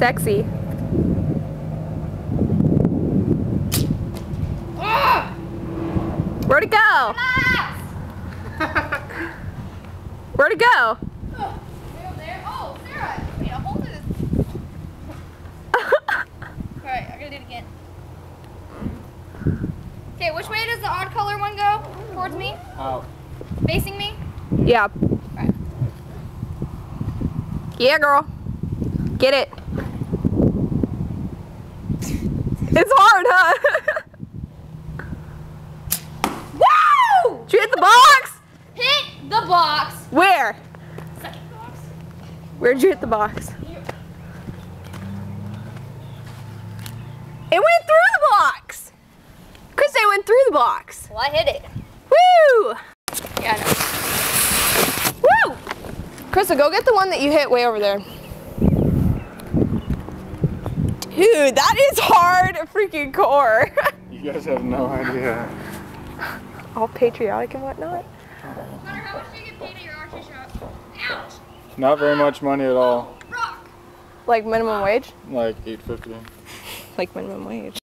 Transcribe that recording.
sexy. Ah! Where'd it go? Where'd it go? Oh, oh Sarah, wait, hold this. Alright, I gotta do it again. Okay, which way does the odd color one go? Towards me? Out. Facing me? Yeah. Alright. Yeah, girl. Get it. It's hard, huh? Woo! Did you hit the box? Hit the box. Where? Second box. Where'd you hit the box? It went through the box. Chris, it went through the box. Well, I hit it. Woo! Yeah, I know. Woo! Krista, go get the one that you hit way over there. Dude, that is hard freaking core. You guys have no idea. All patriotic and whatnot. Connor, how much you get paid at your archery shop? Ouch! Not very much money at all. Like minimum wage? Like 850. Like minimum wage.